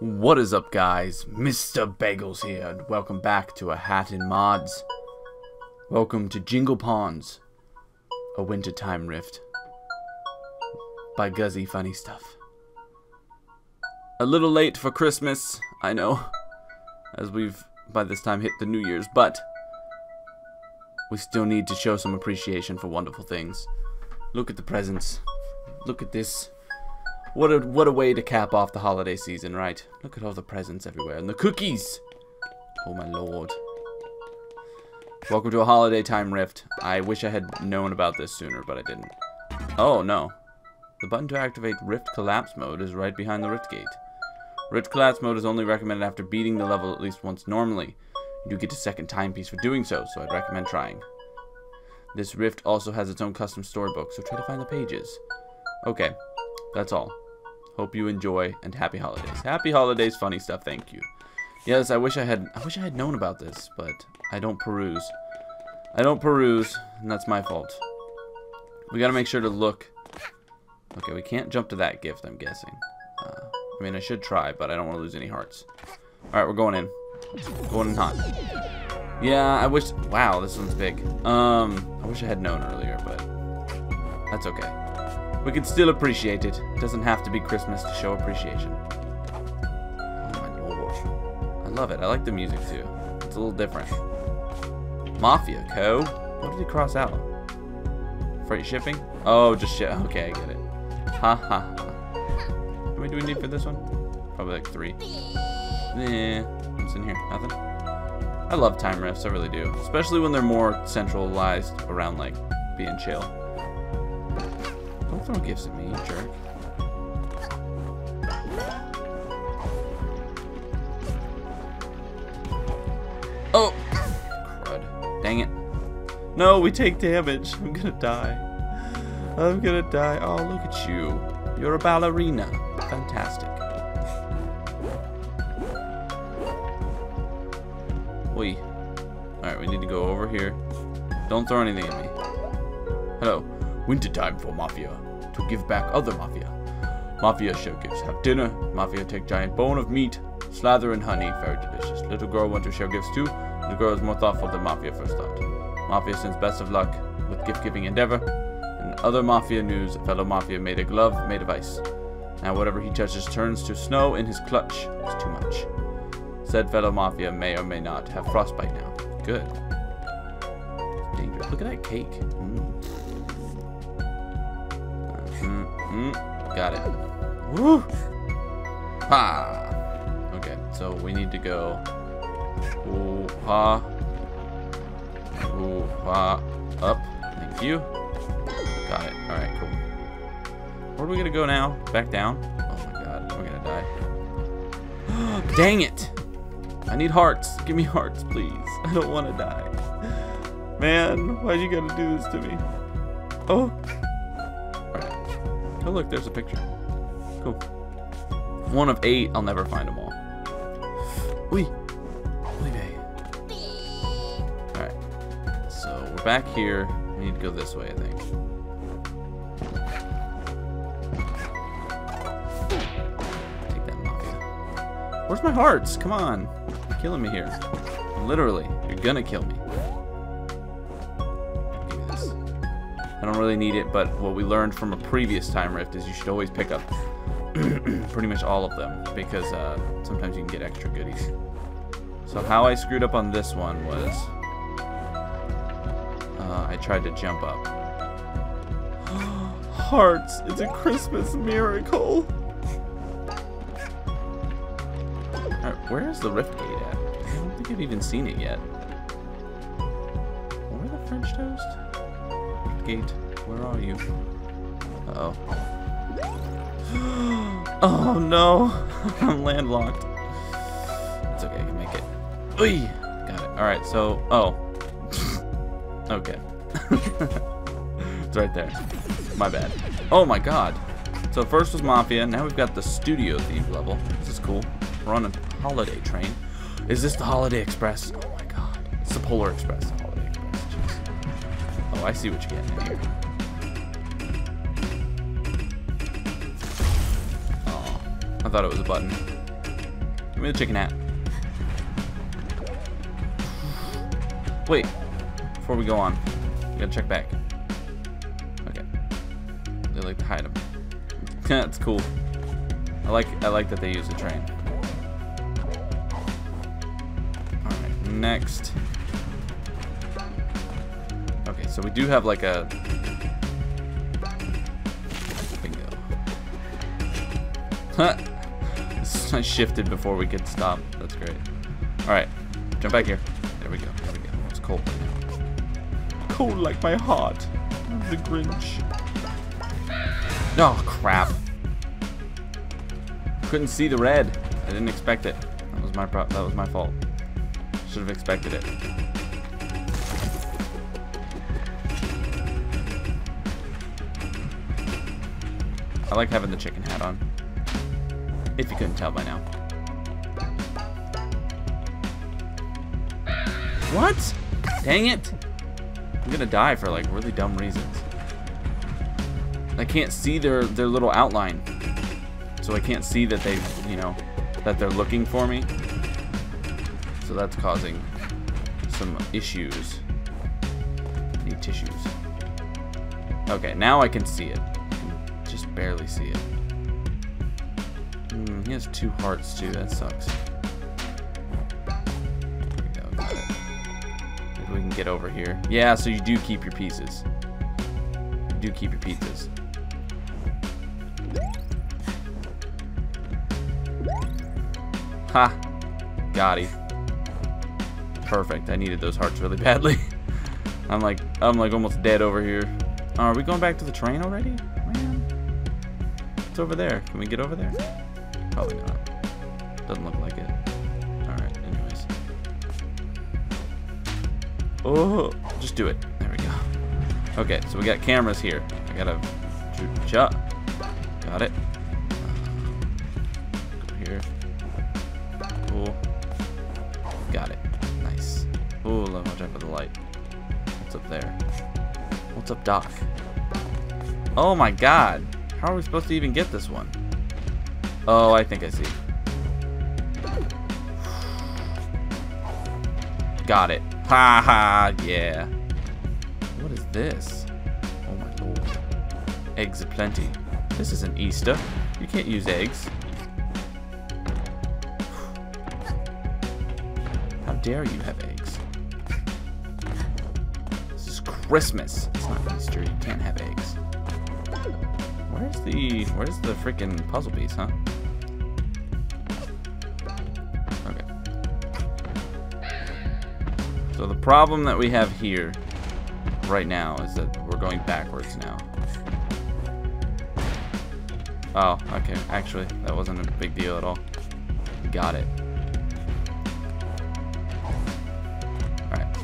What is up guys? Mr. Bagelz here and welcome back to A Hat in Mods. Welcome to Jingle Pons, a wintertime rift by Guzzy Funnystuf. A little late for Christmas, I know, as we've by this time hit the New Year's, but we still need to show some appreciation for wonderful things. Look at the presents. Look at this. What a what a way to cap off the holiday season, right? Look at all the presents everywhere and the cookies. Oh my lord. Welcome to a holiday time rift. I wish I had known about this sooner, but I didn't. Oh no. The button to activate Rift Collapse mode is right behind the Rift Gate. Rift Collapse mode is only recommended after beating the level at least once normally. You do get a second timepiece for doing so, so I'd recommend trying. This rift also has its own custom storybook, so try to find the pages. Okay, that's all. Hope you enjoy and happy holidays. Happy holidays, funny stuff. Thank you. Yes, I wish I had. I wish I had known about this, but I don't peruse. I don't peruse, and that's my fault. We gotta make sure to look. Okay, we can't jump to that gift. I'm guessing. Uh, I mean, I should try, but I don't want to lose any hearts. All right, we're going in. Going in hot. Yeah, I wish. Wow, this one's big. Um, I wish I had known earlier, but that's okay. We can still appreciate it. It doesn't have to be Christmas to show appreciation. Oh my lord. I love it. I like the music too. It's a little different. Mafia Co. What did he cross out? Freight shipping? Oh, just shit. Okay, I get it. Ha ha. How many do we need for this one? Probably like three. Yeah. What's in here? Nothing? I love time rifts, I really do. Especially when they're more centralized around, like, being chill. Don't throw gifts at me, you jerk. Oh! Crud. Dang it. No, we take damage. I'm gonna die. I'm gonna die. Oh, look at you. You're a ballerina. Fantastic. We. Alright, we need to go over here. Don't throw anything at me. Hello. Wintertime for Mafia. To give back other Mafia. Mafia show gifts. Have dinner. Mafia take giant bone of meat. Slather in honey. Very delicious. Little girl want to share gifts too. The girl is more thoughtful than Mafia first thought. Mafia sends best of luck with gift-giving endeavor. And other Mafia news, fellow Mafia made a glove made of ice. Now whatever he touches turns to snow in his clutch. It's too much. Said fellow Mafia may or may not have frostbite now. Good. Dangerous. Look at that cake. Mm. Mm. Got it. Woo! Ha! Okay, so we need to go. Ooh, ha. Ooh, ha. Up. Thank you. Got it. Alright, cool. Where are we gonna go now? Back down? Oh my god, we're gonna die. Dang it! I need hearts. Give me hearts, please. I don't want to die. Man, why'd you gotta do this to me? Oh, look, there's a picture. Cool. One of eight. I'll never find them all. Wee. Alright. So, we're back here. We need to go this way, I think. Take that mafia. Where's my hearts? Come on You're killing me here. Literally, you're gonna kill me. I don't really need it, but what we learned from a previous time rift is you should always pick up pretty much all of them because uh, sometimes you can get extra goodies. So how I screwed up on this one was uh, I tried to jump up. Hearts! It's a Christmas miracle! Alright, where's the rift gate at? I don't think I've even seen it yet. Gate, where are you? Uh oh. oh no! I'm landlocked. It's okay, I can make it. Oy! Got it. Alright, so, oh. okay. it's right there. My bad. Oh my god. So first was Mafia, now we've got the Studio Thief level. This is cool. We're on a holiday train. Is this the Holiday Express? Oh my god. It's the Polar Express. Oh, I see what you get here. Oh, I thought it was a button. Give me the chicken hat. Wait. Before we go on, we gotta check back. Okay. They like to hide them. That's cool. I like I like that they use the train. Alright, next. So we do have like a bingo. Huh. I shifted before we could stop. That's great. Alright. Jump back here. There we go. There we go. It's cold right now. Cold like my heart. The Grinch. Oh, crap. Couldn't see the red. I didn't expect it. That was my that was my fault. Should have expected it. I like having the chicken hat on. If you couldn't tell by now. What? Dang it! I'm gonna die for like really dumb reasons. I can't see their, their little outline. So I can't see that they, you know, that they're looking for me. So that's causing some issues. Need tissues. Okay, now I can see it. Just barely see it. Hmm, he has two hearts too, that sucks. We we can get over here. Yeah, so you do keep your pieces. You do keep your pizzas. Ha! Got it. Perfect. I needed those hearts really badly. I'm like, I'm like almost dead over here. Oh, are we going back to the train already? It's over there. Can we get over there? Probably not. Doesn't look like it. Alright, anyways. Oh, just do it. There we go. Okay, so we got cameras here. I gotta... Got it. Uh, go here. Cool. Got it. Nice. Ooh, let me watch out for the light. What's up there? What's up, Doc? Oh my god. How are we supposed to even get this one? Oh, I think I see. Got it. Ha ha, yeah. What is this? Oh my lord. Eggs aplenty. This isn't Easter. You can't use eggs. How dare you have eggs? This is Christmas. It's not Easter. You can't have eggs. Where's the where's the freaking puzzle piece, huh? Okay. So the problem that we have here right now is that we're going backwards now. Oh, okay. Actually, that wasn't a big deal at all. Got it. Alright.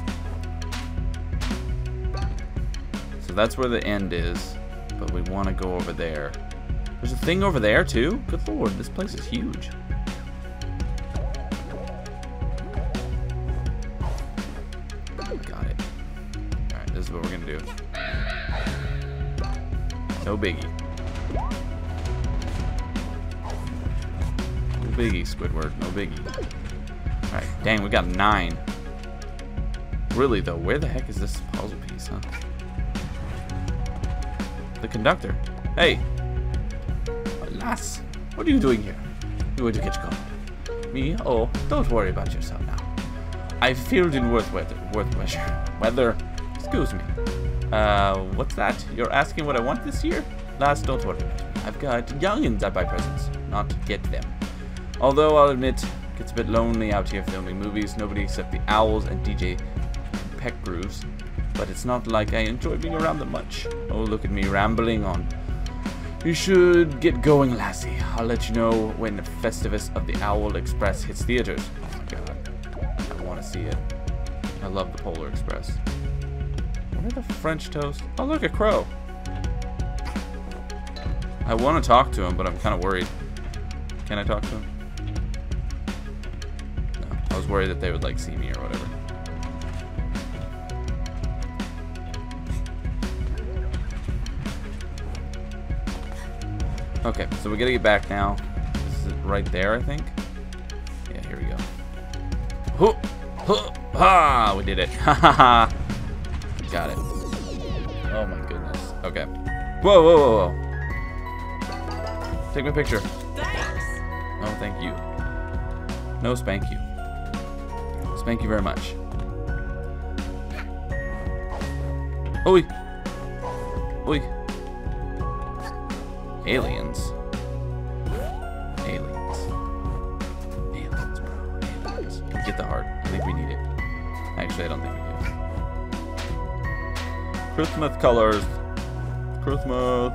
So that's where the end is, but we want to go over there. There's a thing over there, too? Good lord, this place is huge. Got it. Alright, this is what we're going to do. No biggie. No biggie, Squidward. No biggie. Alright, dang, we got nine. Really, though, where the heck is this puzzle piece, huh? The conductor. Hey! Lass, what are you doing here? You going to catch cold? Me? Oh, don't worry about yourself now. I filled in worth weather. Worth weather. Weather. Excuse me. Uh, what's that? You're asking what I want this year? Lass, don't worry. I've got youngins that buy presents, not get them. Although I'll admit, it gets a bit lonely out here filming movies. Nobody except the owls and DJ Peck Grooves. But it's not like I enjoy being around them much. Oh, look at me rambling on. You should get going, lassie. I'll let you know when the Festivus of the Owl Express hits theaters. Oh my god. I want to see it. I love the Polar Express. What are the French toast? Oh, look, a crow. I want to talk to him, but I'm kind of worried. Can I talk to him? No. I was worried that they would, like, see me or whatever. Okay, so we gotta get back now. This Is right there, I think? Yeah, here we go. Huh, ha! We did it. Ha ha ha! Got it. Oh my goodness. Okay. Whoa, whoa, whoa, whoa. Take my picture. Thanks. No, thank you. No, spank you. Spank you very much. Oh, Oi! Aliens. Aliens. Aliens, bro. Aliens. Get the heart. I think we need it. Actually, I don't think we do. Christmas colors. Christmas.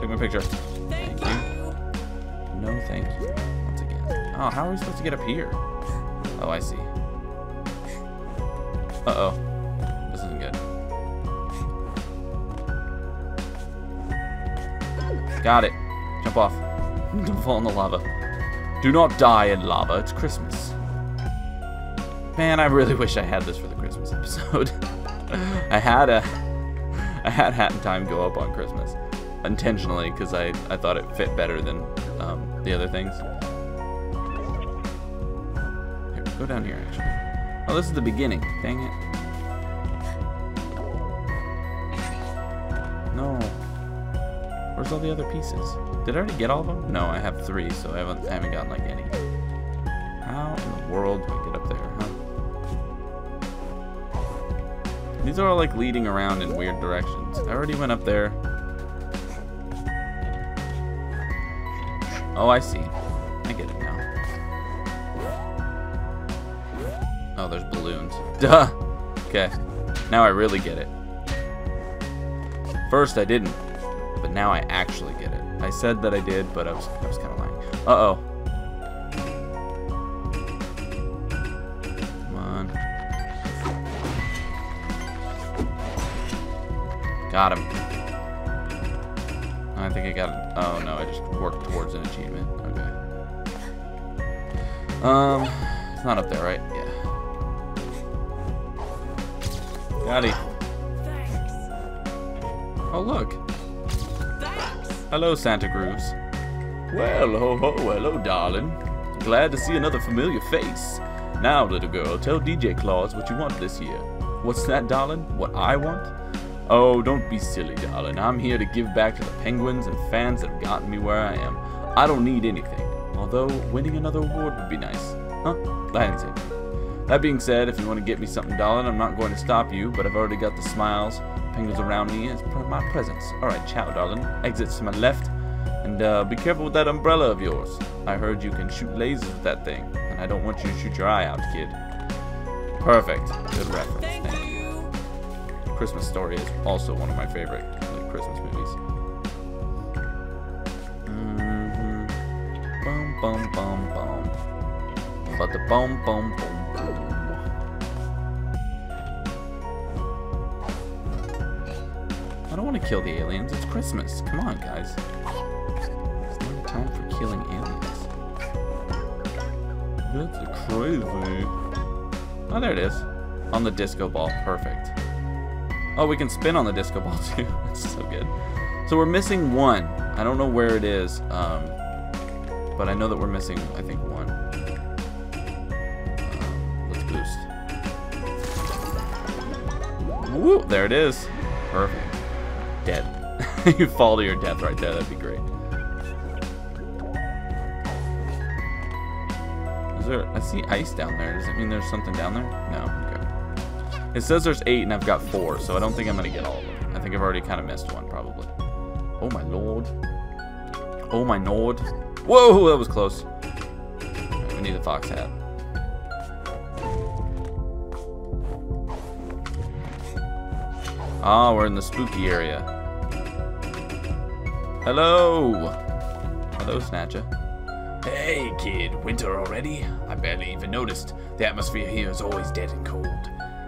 Take my picture. Thank Thank you. No, thank you. Once again. Oh, how are we supposed to get up here? Oh, I see. Uh-oh. Got it. Jump off. Don't fall in the lava. Do not die in lava. It's Christmas. Man, I really wish I had this for the Christmas episode. I had a... I had Hat in Time go up on Christmas. Intentionally, because I, I thought it fit better than um, the other things. Here, go down here, actually. Oh, this is the beginning. Dang it. Where's all the other pieces? Did I already get all of them? No, I have three, so I haven't, I haven't gotten, like, any. How in the world do I get up there, huh? These are all, like, leading around in weird directions. I already went up there. Oh, I see. I get it now. Oh, there's balloons. Duh! Okay. Now I really get it. First I didn't, now I actually get it. I said that I did, but I was, I was kind of lying. Uh-oh. Come on. Got him. I think I got it. Oh no, I just worked towards an achievement. Okay. Um, it's not up there, right? Yeah. Got it. Oh look. Hello, Santa Cruz. Well, ho ho, hello, darling. Glad to see another familiar face. Now, little girl, tell DJ Claus what you want this year. What's that, darling? What I want? Oh, don't be silly, darling. I'm here to give back to the penguins and fans that have gotten me where I am. I don't need anything. Although, winning another award would be nice. Huh? I that. Being said, if you want to get me something, darling, I'm not going to stop you, but I've already got the smiles, penguins around me, as per my presence. Alright, ciao, darling. Exits to my left, and uh, be careful with that umbrella of yours. I heard you can shoot lasers with that thing, and I don't want you to shoot your eye out, kid. Perfect. Good reference. Thank Thank you. you. Christmas Story is also one of my favorite like, Christmas movies. hmm Bum bum bum bum. But the bum bum bum want to kill the aliens. It's Christmas. Come on, guys. Time for killing aliens. That's crazy. Oh, there it is. On the disco ball. Perfect. Oh, we can spin on the disco ball too. That's so good. So we're missing one. I don't know where it is, um, but I know that we're missing, I think, one. Um, let's boost. Woo! There it is. Perfect. Dead. you fall to your death right there. That'd be great. Is there? I see ice down there. Does it mean there's something down there? No. Okay. It says there's eight and I've got four, so I don't think I'm gonna get all of them. I think I've already kind of missed one, probably. Oh my lord. Oh my lord. Whoa, that was close. We need a fox hat. Ah, we're in the spooky area. Hello! Hello, Snatcher. Hey, kid, winter already? I barely even noticed. The atmosphere here is always dead and cold.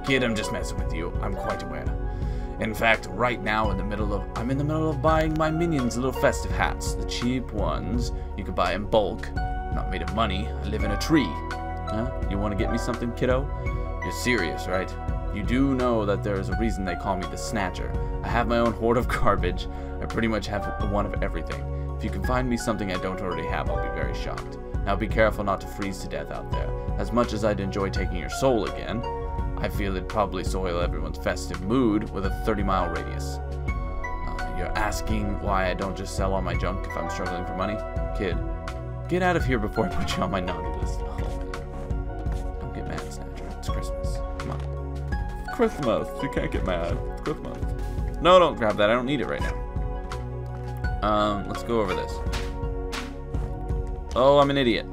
Kid, I'm just messing with you. I'm quite aware. In fact, right now in the middle of I'm in the middle of buying my minions little festive hats, the cheap ones. You can buy in bulk. Not made of money. I live in a tree. Huh? You want to get me something, kiddo? You're serious, right? You do know that there is a reason they call me the Snatcher. I have my own hoard of garbage. I pretty much have one of everything. If you can find me something I don't already have, I'll be very shocked. Now be careful not to freeze to death out there. As much as I'd enjoy taking your soul again, I feel it'd probably soil everyone's festive mood with a 30 mile radius. Uh, you're asking why I don't just sell all my junk if I'm struggling for money? Kid, get out of here before I put you on my naughty list. Christmas. You can't get mad. It's Christmas. No, don't grab that. I don't need it right now. Um, let's go over this. Oh, I'm an idiot.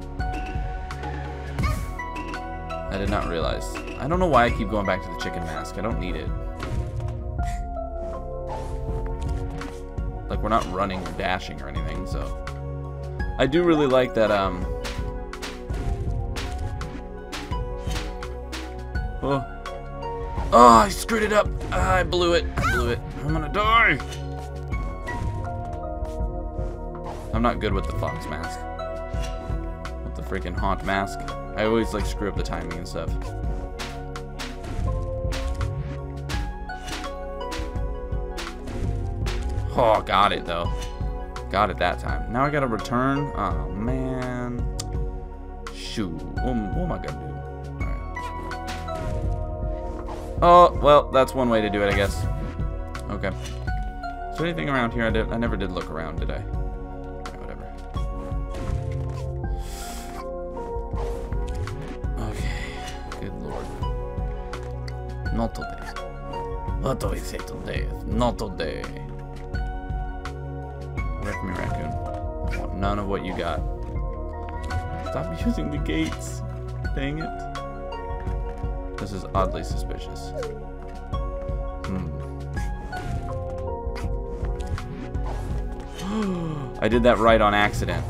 I did not realize. I don't know why I keep going back to the chicken mask. I don't need it. Like, we're not running or dashing or anything, so... I do really like that, um... Oh. Oh, I screwed it up. Ah, I blew it. I blew it. I'm gonna die. I'm not good with the fox mask. With the freaking haunt mask. I always like screw up the timing and stuff. Oh, got it though. Got it that time. Now I gotta return. Oh man. Shoot. Oh, oh what, what am I gonna do? Oh, well, that's one way to do it, I guess. Okay. Is there anything around here? I, did, I never did look around, did I? Alright, whatever. Okay. Good lord. Not today. What do we say today? Not today. Away from me, raccoon. I want none of what you got. Stop using the gates. Dang it. This is oddly suspicious. Hmm. I did that right on accident.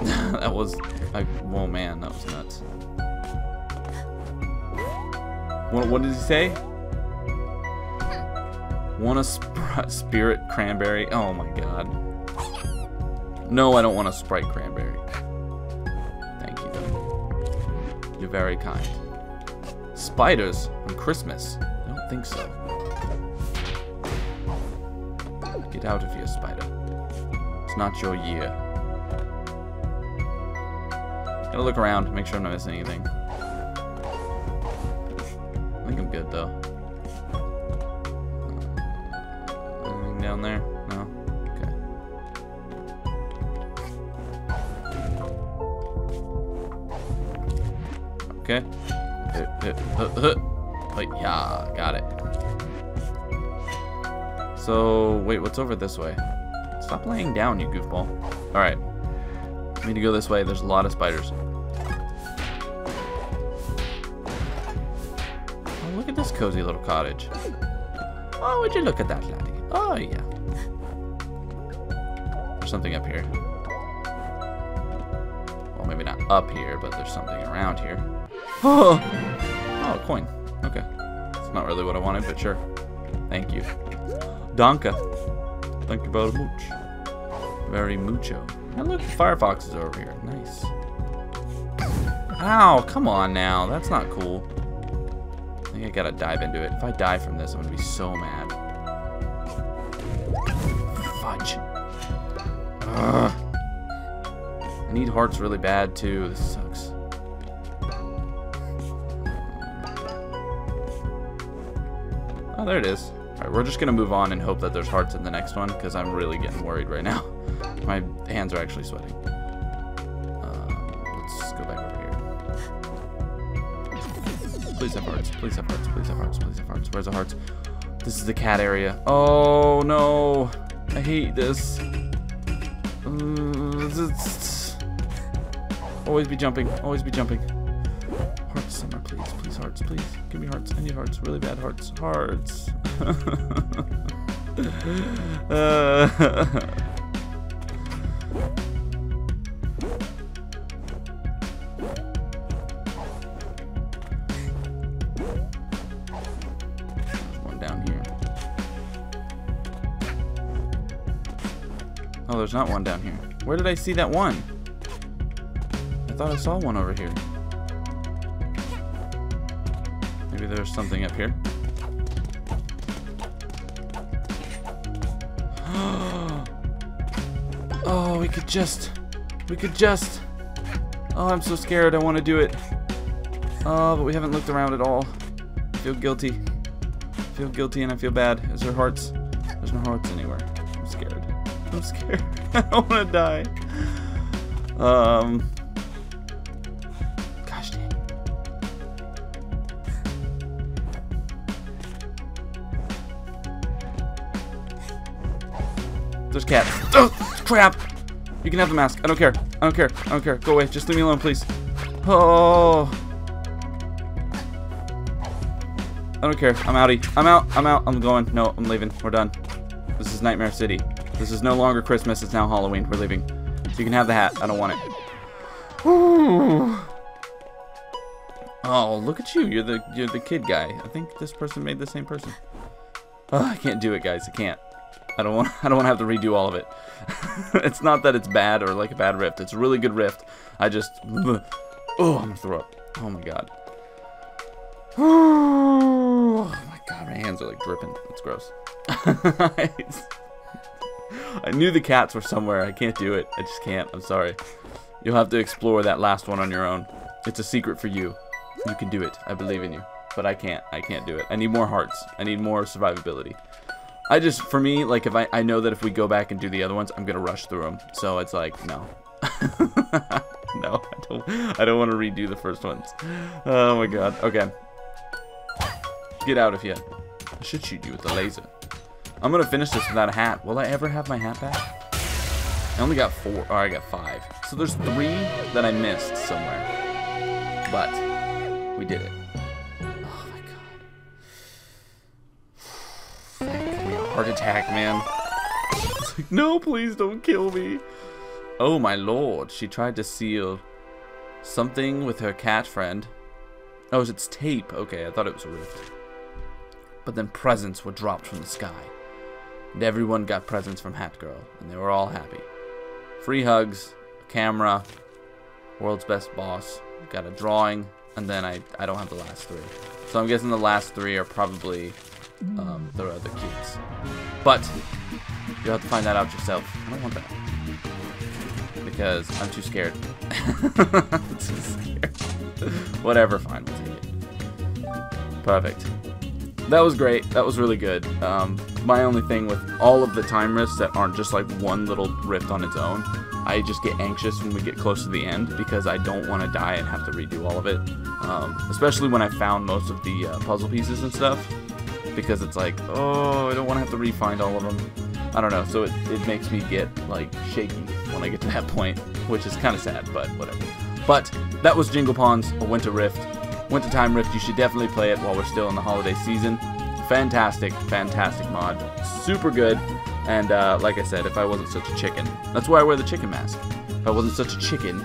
that was like, whoa man, that was nuts. What, what did he say? Want a sp spirit cranberry? Oh my god. No, I don't want a sprite cranberry. Thank you, though. You're very kind. Spiders on Christmas? I don't think so. Get out of here, spider. It's not your year. Gotta look around, make sure I'm not missing anything. I think I'm good, though. Wait, yeah, got it. So, wait, what's over this way? Stop laying down, you goofball. Alright. I need to go this way. There's a lot of spiders. Oh, look at this cozy little cottage. Oh, would you look at that, laddie? Oh, yeah. There's something up here. Well, maybe not up here, but there's something around here. Oh! Oh, a coin. Okay. It's not really what I wanted, but sure. Thank you. Donka. Thank you very much. Very mucho. And look, Firefox is over here. Nice. Ow, come on now. That's not cool. I think I gotta dive into it. If I die from this, I'm gonna be so mad. Fudge. Ugh. I need hearts really bad, too. This Oh, there it is. Alright, we're just gonna move on and hope that there's hearts in the next one, because I'm really getting worried right now. My hands are actually sweating. Uh, let's go back over here. Please have hearts. Please have hearts. Please have hearts. Please have hearts. Where's the hearts? This is the cat area. Oh no! I hate this. Uh, always be jumping. Always be jumping. Somewhere, please. Please, hearts. Please. Give me hearts. I need hearts. Really bad hearts. Hearts. uh, one down here. Oh, there's not one down here. Where did I see that one? I thought I saw one over here. Maybe there's something up here. Oh, we could just. We could just. Oh, I'm so scared. I want to do it. Oh, but we haven't looked around at all. I feel guilty. I feel guilty and I feel bad. Is there hearts? There's no hearts anywhere. I'm scared. I'm scared. I don't want to die. Um. There's cats. Oh, crap! You can have the mask. I don't care. I don't care. I don't care. Go away. Just leave me alone, please. Oh. I don't care. I'm outie. I'm out. I'm out. I'm going. No, I'm leaving. We're done. This is Nightmare City. This is no longer Christmas. It's now Halloween. We're leaving. So you can have the hat. I don't want it. Ooh. Oh, look at you. You're the you're the kid guy. I think this person made the same person. Oh, I can't do it, guys. I can't. I don't want I don't want to have to redo all of it. it's not that it's bad or like a bad rift. It's a really good rift. I just Oh, I'm gonna throw up. Oh my god. Oh my god, my hands are like dripping. It's gross. I knew the cats were somewhere. I can't do it. I just can't. I'm sorry. You'll have to explore that last one on your own. It's a secret for you. You can do it. I believe in you. But I can't. I can't do it. I need more hearts. I need more survivability. I just, for me, like, if I, I know that if we go back and do the other ones, I'm going to rush through them. So it's like, no. no, I don't, I don't want to redo the first ones. Oh my god. Okay. Get out of here. I should shoot you with the laser. I'm going to finish this without a hat. Will I ever have my hat back? I only got four. Oh, I got five. So there's three that I missed somewhere. But we did it. Heart attack, man. It's like, no, please don't kill me. Oh my lord. She tried to seal something with her cat friend. Oh, it's tape. Okay, I thought it was a rift. But then presents were dropped from the sky. And everyone got presents from Hat Girl, and they were all happy. Free hugs, a camera, world's best boss, got a drawing, and then I, I don't have the last three. So I'm guessing the last three are probably um, the other kids. But you'll have to find that out yourself. I don't want that. Because I'm too scared. Too scared. Whatever, fine, we'll take it. Perfect that was great. That was really good. Um, my only thing with all of the time rifts that aren't just like one little rift on its own, I just get anxious when we get close to the end because I don't want to die and have to redo all of it. Um, especially when I found most of the uh, puzzle pieces and stuff, because it's like, oh, I don't want to have to re-find all of them. I don't know, so it, it makes me get like shaky when I get to that point, which is kind of sad, but whatever. But that was Jingle a Winter Rift. Winter Time Rift, you should definitely play it while we're still in the holiday season. Fantastic, fantastic mod. Super good. And uh, like I said, if I wasn't such a chicken, that's why I wear the chicken mask. If I wasn't such a chicken,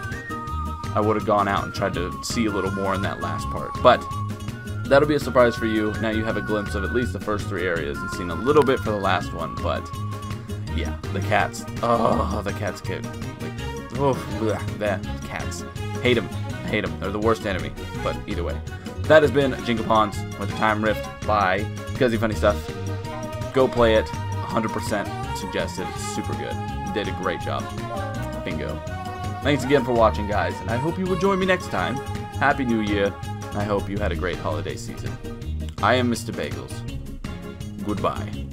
I would have gone out and tried to see a little more in that last part. But that'll be a surprise for you. Now you have a glimpse of at least the first three areas and seen a little bit for the last one. But yeah, the cats. Oh, the cats kid. Like, oh, bleh, that cats. Hate them hate them. They're the worst enemy. But either way. That has been Jingle Pons with the Time Rift by Guzzy Funnystuf. Go play it. 100% suggested. It's super good. Did a great job. Bingo. Thanks again for watching, guys, and I hope you will join me next time. Happy New Year. I hope you had a great holiday season. I am Mr. Bagelz. Goodbye.